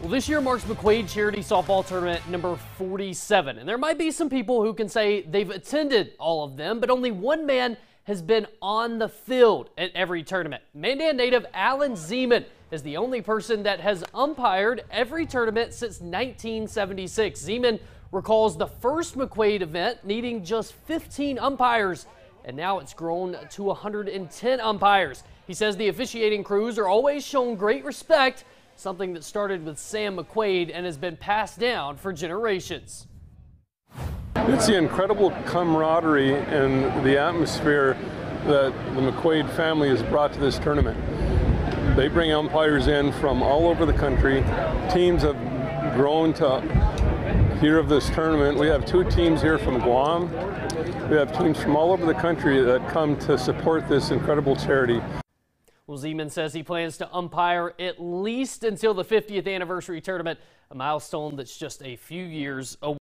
Well, this year marks McQuade Charity Softball Tournament number 47, and there might be some people who can say they've attended all of them, but only one man has been on the field at every tournament. Mandan native Allan Ziemann is the only person that has umpired every tournament since 1976. Ziemann recalls the first McQuade event needing just 15 umpires, and now it's grown to 110 umpires. He says the officiating crews are always shown great respect something that started with Sam McQuade and has been passed down for generations. It's the incredible camaraderie and the atmosphere that the McQuade family has brought to this tournament. They bring umpires in from all over the country. Teams have grown to hear of this tournament. We have two teams here from Guam. We have teams from all over the country that come to support this incredible charity. Well, Ziemann says he plans to umpire at least until the 50th anniversary tournament, a milestone that's just a few years away.